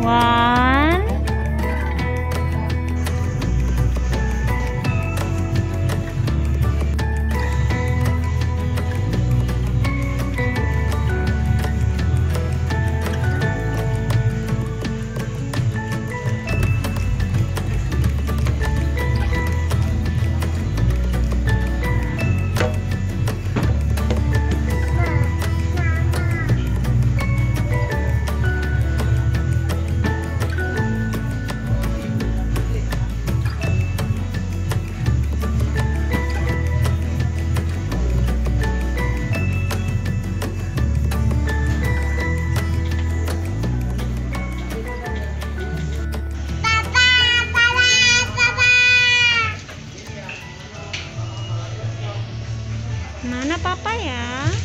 Wow. Mana papa ya?